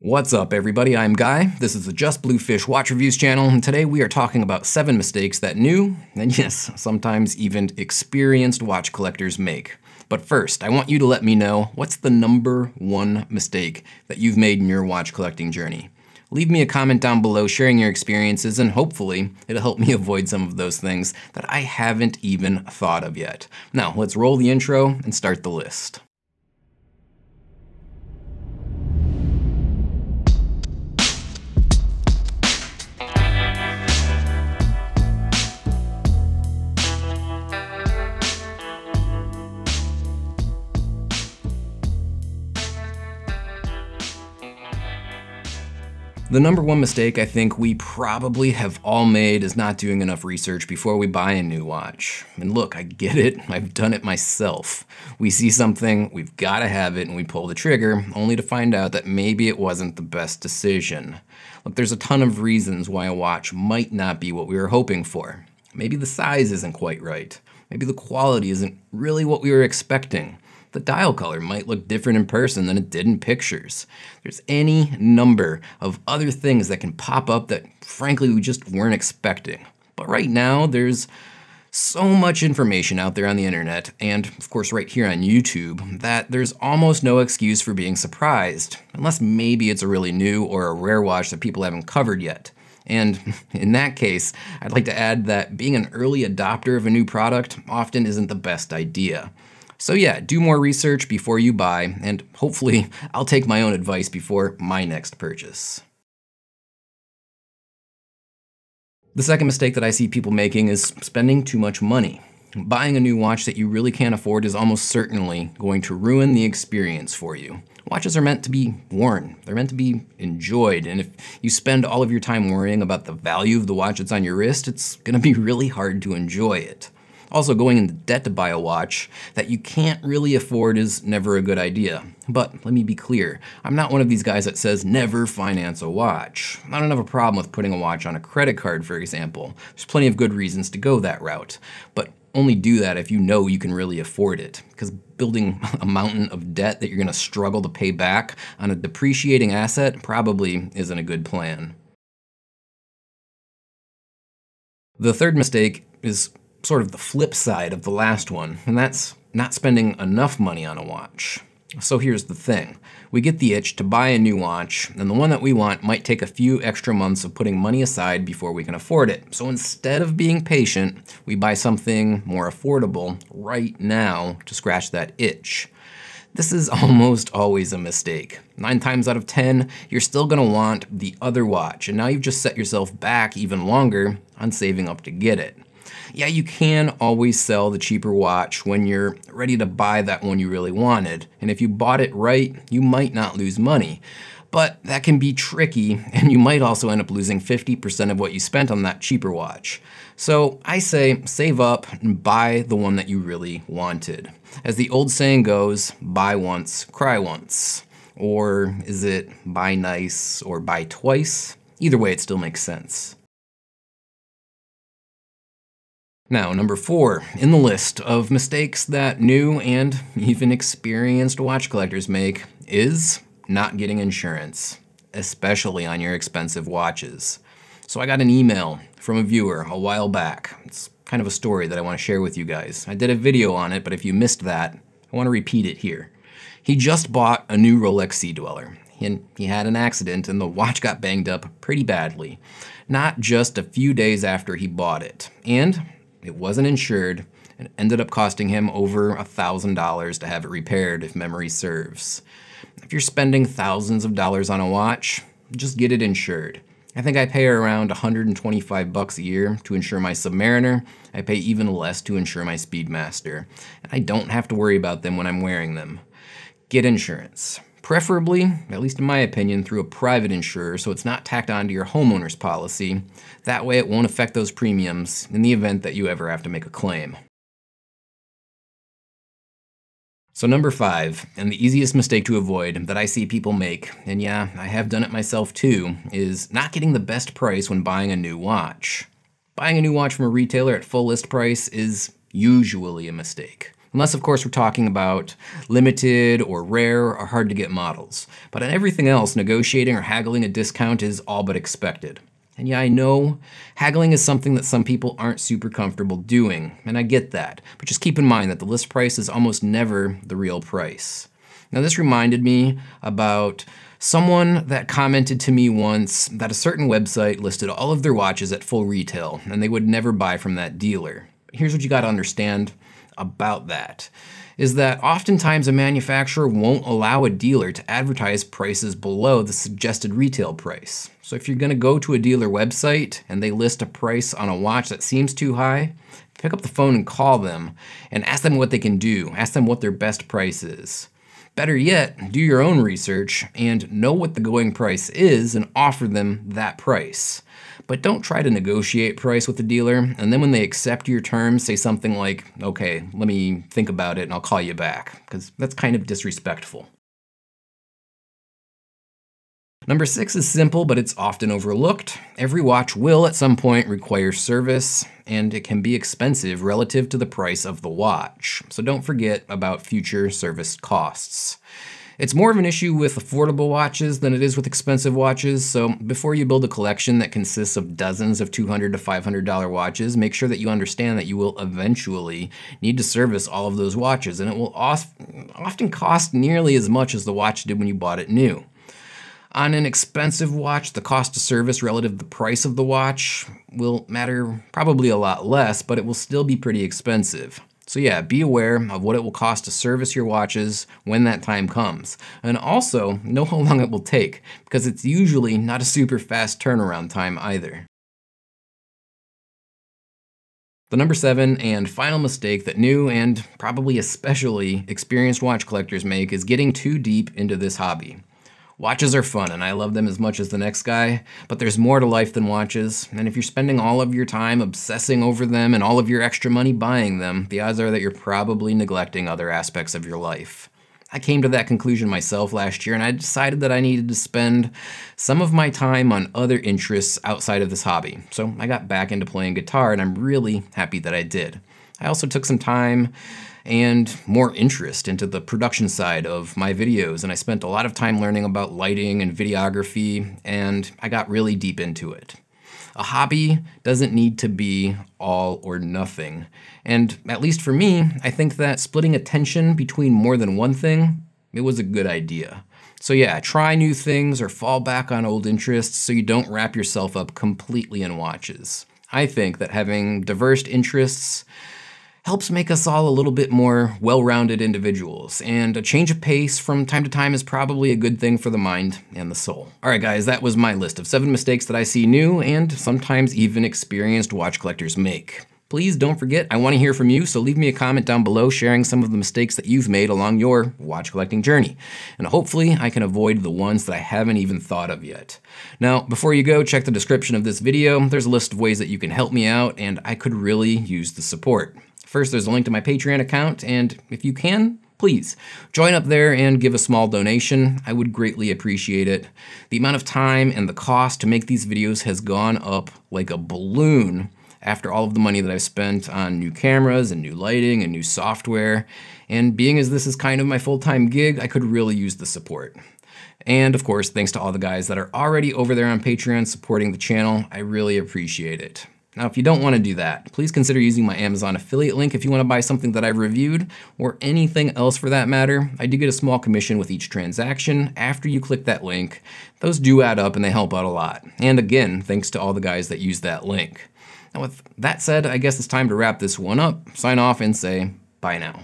What's up, everybody? I'm Guy. This is the Just Bluefish Watch Reviews channel, and today we are talking about seven mistakes that new, and yes, sometimes even experienced watch collectors make. But first, I want you to let me know what's the number one mistake that you've made in your watch collecting journey. Leave me a comment down below sharing your experiences, and hopefully it'll help me avoid some of those things that I haven't even thought of yet. Now, let's roll the intro and start the list. The number one mistake I think we probably have all made is not doing enough research before we buy a new watch. And look, I get it, I've done it myself. We see something, we've gotta have it, and we pull the trigger, only to find out that maybe it wasn't the best decision. Look, there's a ton of reasons why a watch might not be what we were hoping for. Maybe the size isn't quite right. Maybe the quality isn't really what we were expecting the dial color might look different in person than it did in pictures. There's any number of other things that can pop up that frankly we just weren't expecting. But right now there's so much information out there on the internet, and of course right here on YouTube, that there's almost no excuse for being surprised, unless maybe it's a really new or a rare watch that people haven't covered yet. And in that case, I'd like to add that being an early adopter of a new product often isn't the best idea. So yeah, do more research before you buy, and hopefully I'll take my own advice before my next purchase. The second mistake that I see people making is spending too much money. Buying a new watch that you really can't afford is almost certainly going to ruin the experience for you. Watches are meant to be worn. They're meant to be enjoyed. And if you spend all of your time worrying about the value of the watch that's on your wrist, it's gonna be really hard to enjoy it. Also, going into debt to buy a watch that you can't really afford is never a good idea. But let me be clear, I'm not one of these guys that says never finance a watch. I don't have a problem with putting a watch on a credit card, for example. There's plenty of good reasons to go that route. But only do that if you know you can really afford it. Because building a mountain of debt that you're going to struggle to pay back on a depreciating asset probably isn't a good plan. The third mistake is sort of the flip side of the last one, and that's not spending enough money on a watch. So here's the thing. We get the itch to buy a new watch, and the one that we want might take a few extra months of putting money aside before we can afford it. So instead of being patient, we buy something more affordable right now to scratch that itch. This is almost always a mistake. Nine times out of 10, you're still gonna want the other watch, and now you've just set yourself back even longer on saving up to get it yeah, you can always sell the cheaper watch when you're ready to buy that one you really wanted. And if you bought it right, you might not lose money. But that can be tricky, and you might also end up losing 50% of what you spent on that cheaper watch. So I say save up and buy the one that you really wanted. As the old saying goes, buy once, cry once. Or is it buy nice or buy twice? Either way, it still makes sense. Now, number four in the list of mistakes that new and even experienced watch collectors make is not getting insurance, especially on your expensive watches. So I got an email from a viewer a while back. It's kind of a story that I want to share with you guys. I did a video on it, but if you missed that, I want to repeat it here. He just bought a new Rolex Sea Dweller, and he had an accident and the watch got banged up pretty badly. Not just a few days after he bought it. And it wasn't insured and ended up costing him over a $1,000 to have it repaired if memory serves. If you're spending thousands of dollars on a watch, just get it insured. I think I pay around 125 bucks a year to insure my Submariner. I pay even less to insure my Speedmaster. And I don't have to worry about them when I'm wearing them. Get insurance. Preferably, at least in my opinion, through a private insurer so it's not tacked onto your homeowner's policy. That way it won't affect those premiums in the event that you ever have to make a claim. So number five, and the easiest mistake to avoid that I see people make, and yeah, I have done it myself too, is not getting the best price when buying a new watch. Buying a new watch from a retailer at full list price is usually a mistake. Unless, of course, we're talking about limited or rare or hard to get models. But on everything else, negotiating or haggling a discount is all but expected. And yeah, I know haggling is something that some people aren't super comfortable doing, and I get that. But just keep in mind that the list price is almost never the real price. Now, this reminded me about someone that commented to me once that a certain website listed all of their watches at full retail, and they would never buy from that dealer. Here's what you gotta understand about that is that oftentimes a manufacturer won't allow a dealer to advertise prices below the suggested retail price. So if you're gonna go to a dealer website and they list a price on a watch that seems too high, pick up the phone and call them and ask them what they can do. Ask them what their best price is. Better yet, do your own research and know what the going price is and offer them that price. But don't try to negotiate price with the dealer, and then when they accept your terms, say something like, okay, let me think about it and I'll call you back, because that's kind of disrespectful. Number six is simple, but it's often overlooked. Every watch will at some point require service, and it can be expensive relative to the price of the watch. So don't forget about future service costs. It's more of an issue with affordable watches than it is with expensive watches, so before you build a collection that consists of dozens of 200 to $500 watches, make sure that you understand that you will eventually need to service all of those watches, and it will often cost nearly as much as the watch did when you bought it new. On an expensive watch, the cost to service relative to the price of the watch will matter probably a lot less, but it will still be pretty expensive. So yeah, be aware of what it will cost to service your watches when that time comes. And also, know how long it will take, because it's usually not a super fast turnaround time either. The number seven and final mistake that new and probably especially experienced watch collectors make is getting too deep into this hobby. Watches are fun and I love them as much as the next guy, but there's more to life than watches, and if you're spending all of your time obsessing over them and all of your extra money buying them, the odds are that you're probably neglecting other aspects of your life. I came to that conclusion myself last year and I decided that I needed to spend some of my time on other interests outside of this hobby. So I got back into playing guitar and I'm really happy that I did. I also took some time and more interest into the production side of my videos. And I spent a lot of time learning about lighting and videography, and I got really deep into it. A hobby doesn't need to be all or nothing. And at least for me, I think that splitting attention between more than one thing, it was a good idea. So yeah, try new things or fall back on old interests so you don't wrap yourself up completely in watches. I think that having diverse interests helps make us all a little bit more well-rounded individuals, and a change of pace from time to time is probably a good thing for the mind and the soul. Alright guys, that was my list of 7 mistakes that I see new and sometimes even experienced watch collectors make. Please don't forget, I want to hear from you, so leave me a comment down below sharing some of the mistakes that you've made along your watch collecting journey. And hopefully I can avoid the ones that I haven't even thought of yet. Now, before you go, check the description of this video. There's a list of ways that you can help me out, and I could really use the support. First, there's a link to my Patreon account, and if you can, please join up there and give a small donation. I would greatly appreciate it. The amount of time and the cost to make these videos has gone up like a balloon after all of the money that I've spent on new cameras and new lighting and new software. And being as this is kind of my full-time gig, I could really use the support. And of course, thanks to all the guys that are already over there on Patreon supporting the channel. I really appreciate it. Now, if you don't want to do that, please consider using my Amazon affiliate link if you want to buy something that I've reviewed, or anything else for that matter. I do get a small commission with each transaction after you click that link. Those do add up and they help out a lot. And again, thanks to all the guys that use that link. Now with that said, I guess it's time to wrap this one up, sign off, and say bye now.